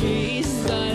Jesus.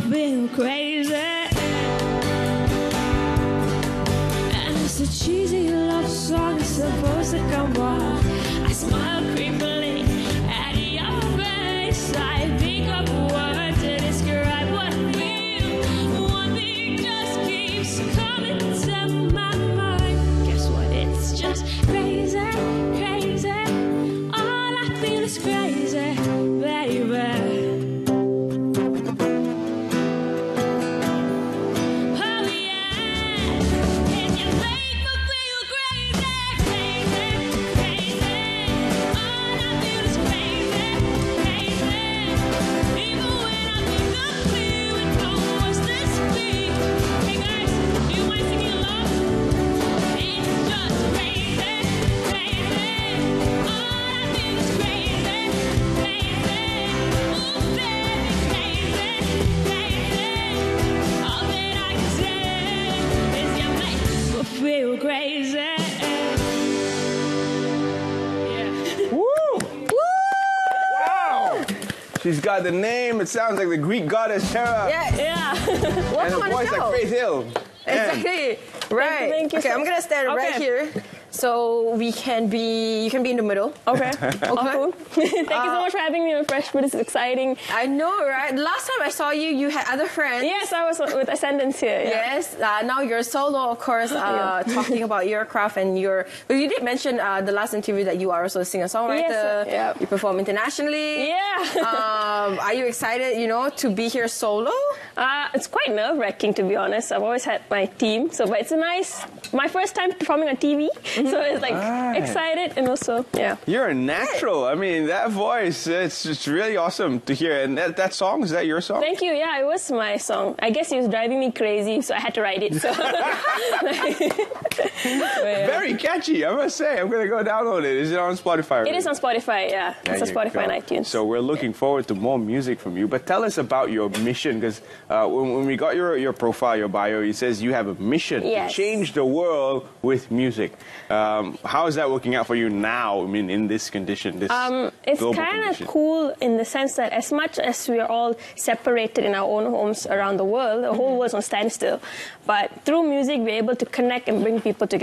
Feel crazy. She's got the name. It sounds like the Greek goddess Hera. Yeah, Yeah. And welcome a on the voice show. like Faith Hill. Exactly. Right. thank you okay, so- I'm gonna stand right here, so we can be. You can be in the middle. Okay. Oh, cool. Thank you so much for having me on FreshBrew. Is exciting. I know, right? Last time I saw you, you had other friends. Yes, I was with Ascendance here. Yeah. Yes. Uh, now you're solo, of course, uh, talking about your craft and your. But you did mention uh, the last interview that you are also a singer-songwriter. Yes, yeah. You perform internationally. Yeah. um, are you excited, you know, to be here solo? Uh, it's quite nerve wracking to be honest. I've always had my team, so but it's a nice. My first time performing on TV, so it's like Right. excited and also yeah. You're a natural. I mean, that voice, it's just really awesome to hear. And that, that song, is that your song? Thank you. Yeah, it was my song. I guess it was driving me crazy, so I had to write it. So. Very catchy, I must say. I'm going to go download it. Is it on Spotify? It is on Spotify. Yeah, There it's on Spotify go. and iTunes. So we're looking forward to more music from you. But tell us about your mission, because uh, when, when we got your, your profile, your bio, it says you have a mission Yes. to change the world with music. Um, how is that working out for you now? I mean, in this condition, this Um, it's kind of cool in the sense that as much as we are all separated in our own homes around the world, the whole world's on standstill. But through music, we're able to connect and bring people together.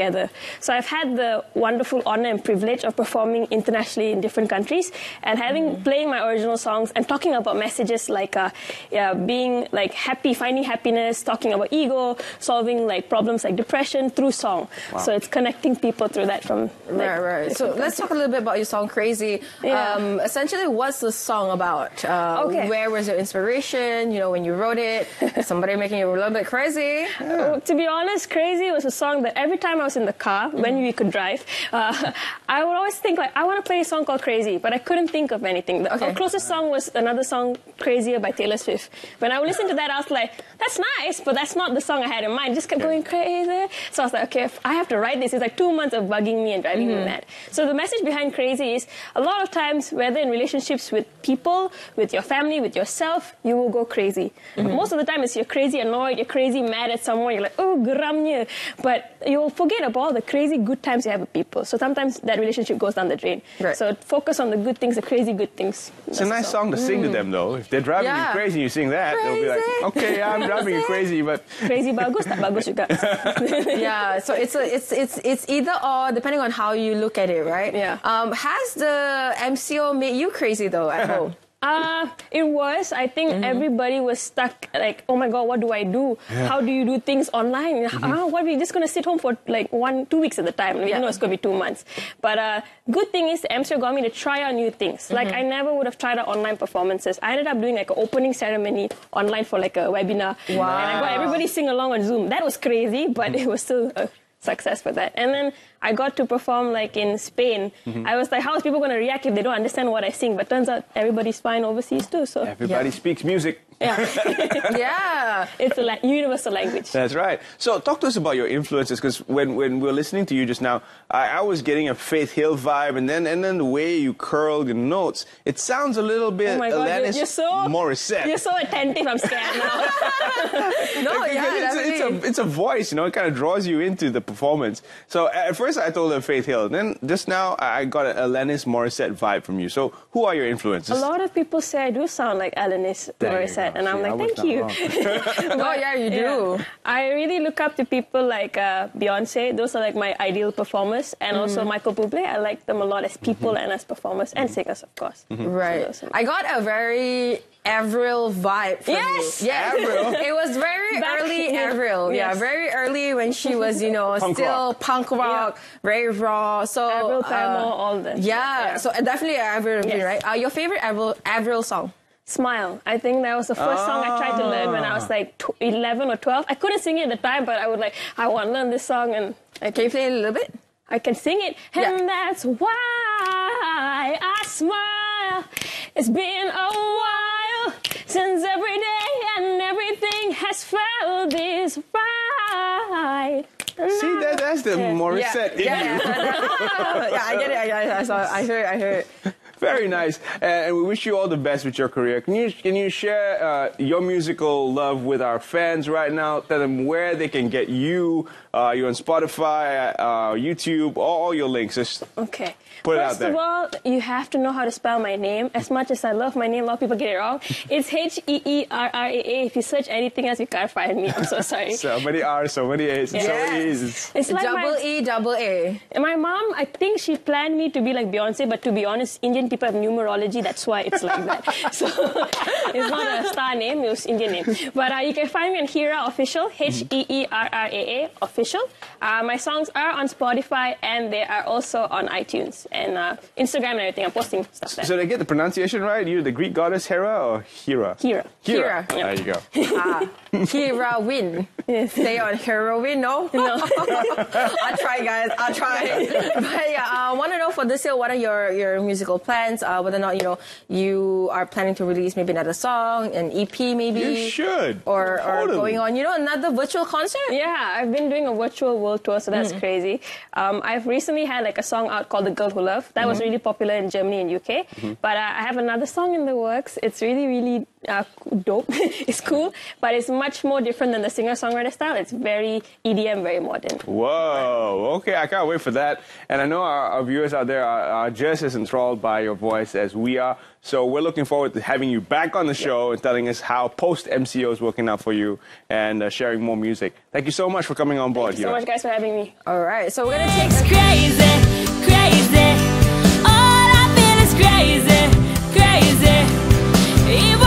So I've had the wonderful honor and privilege of performing internationally in different countries and having Mm-hmm. playing my original songs and talking about messages like uh, yeah, being like happy, finding happiness, talking about ego, solving like problems like depression through song. So it's connecting people through that from like, Right, right. So let's talk a little bit about your song "Crazy." Yeah. Um, essentially, what's the song about? Uh, Okay. Where was your inspiration? You know, when you wrote it, somebody making you a little bit crazy. Well, to be honest, Crazy was a song that every time I was in the car, when mm-hmm. we could drive, uh, I would always think like, I want to play a song called Crazy, but I couldn't think of anything. The Okay. closest song was another song, Crazier by Taylor Swift. When I would listen to that, I was like, that's nice, but that's not the song I had in mind. Just kept going crazy. So I was like, okay, if I have to write this. It's like two months of bugging me and driving me mm-hmm. mad. So the message behind Crazy is a lot of times, whether in relationships with people, with your family, with yourself, you will go crazy. Mm-hmm. Most of the time, it's you're crazy annoyed, you're crazy mad at someone, you're like, oh, geramnya. But you'll forget about all the crazy good times you have with people. So sometimes that relationship goes down the drain. Right. So focus on the good things, the crazy good things. It's a nice song to sing to them, though. If they're driving Yeah. you crazy and you sing that, they'll be like, okay, yeah, I'm driving you crazy, but Crazy bagus, tak bagus juga. yeah, so it's a, it's it's it's either or depending on how you look at it, right? Yeah. Um, has the MCO made you crazy though at home? Uh, it was. I think Mm-hmm. everybody was stuck. Like, oh my god, what do I do? How do you do things online? Mm-hmm. Ah, what are we just gonna sit home for like one, two weeks at the time? We Yeah. know it's gonna be two months. But uh, good thing is the MCO got me to try out new things. Like Mm-hmm. I never would have tried out online performances. I ended up doing like an opening ceremony online for like a webinar. Wow. And I got everybody sing along on Zoom. That was crazy, but Mm-hmm. it was still a success for that. And then I got to perform like in Spain. Mm-hmm. I was like, how is people going to react if they don't understand what I sing? But turns out everybody's fine overseas too. So everybody Yeah. speaks music. yeah, yeah. it's a la- universal language. That's right. So talk to us about your influences, because when, when we were listening to you just now, I, I was getting a Faith Hill vibe, and then and then the way you curled your notes, it sounds a little bit Oh my god, you're, Alanis you're so Morissette. You're so attentive. I'm scared now. No, yeah, it's, it's definitely. a it's a voice, you know. It kind of draws you into the performance. So at first I told her Faith Hill, then just now I got a Alanis Morissette vibe from you. So who are your influences? a lot of people say I do sound like Alanis There Morissette, go. and I'm See, like, thank you. wrong. oh yeah, you do. Yeah. I really look up to people like uh, Beyonce. Those are like my ideal performers, and Mm-hmm. also Michael Bublé. I like them a lot as people and as performers and singers, of course. Mm-hmm. Right. So I got a very Avril vibe from Yes! you. Yes. Avril? It was very Back- early yeah. Avril. Yeah, very early when she was, you know, Punk still rock. punk rock, very raw. So Avril uh, Paramore, all the Yeah, so definitely Avril, Yes. right? Uh, your favorite Avril, Avril song? Smile. I think that was the first song I tried to learn when I was like tw- 11 or 12. I couldn't sing it at the time, but I would like, I want to learn this song and I Can you play it a little bit? I can sing it. Yeah. And that's why I smile. It's been a while since every day and everything has felt this right. See, that, that's the Morissette in yeah, you. yeah, yeah, I get it. I, get it. I saw. it. I heard. it, I heard. it. Very nice, uh, and we wish you all the best with your career. Can you can you share uh, your musical love with our fans right now? Tell them where they can get you. Uh, you're on Spotify, uh, YouTube, all, all your links. Just Okay. Put it out First of all, you have to know how to spell my name. As much as I love my name, a lot of people get it wrong. It's H E E R R A A. If you search anything else, you can't find me. I'm so sorry. so many R's, so many A's, and so many Yes. E's. It's like double my, E, double A. my mom. I think she planned me to be like Beyonce, but to be honest, Indian people have numerology. That's why it's like that. So it's not a star name. It was Indian name. But uh, you can find me on Heerraa Official. H E E R R A A Official. Uh, my songs are on Spotify and they are also on iTunes and uh, Instagram and everything. I'm posting stuff there. So did I get the pronunciation right? You're the Greek goddess Hera or Hera? Hira. Hera. Hera. There you go. Ah, heroin. Stay on heroin, no? No. I'll try, guys. I'll try. but yeah, I want to know for this year, what are your, your musical plans? Uh, whether or not, you know, you are planning to release maybe another song, an EP maybe? You should. Or, or going on, you know, another virtual concert? Yeah, I've been doing a virtual world tour, so that's crazy. Um, I've recently had like a song out called "The Girl Who Loved." That was really popular in Germany and UK. But uh, I have another song in the works. It's really, really uh, dope. it's cool, but it's much more different than the singer-songwriter style. It's very EDM, very modern. Whoa. Okay, I can't wait for that. And I know our, our viewers out there are, are, just as enthralled by your voice as we are. So we're looking forward to having you back on the show and telling us how post MCO is working out for you and uh, sharing more music. Thank you so much for coming on board. Thank you so much, guys, for having me. All right. So we're gonna take crazy, crazy. All I feel is crazy, crazy. Even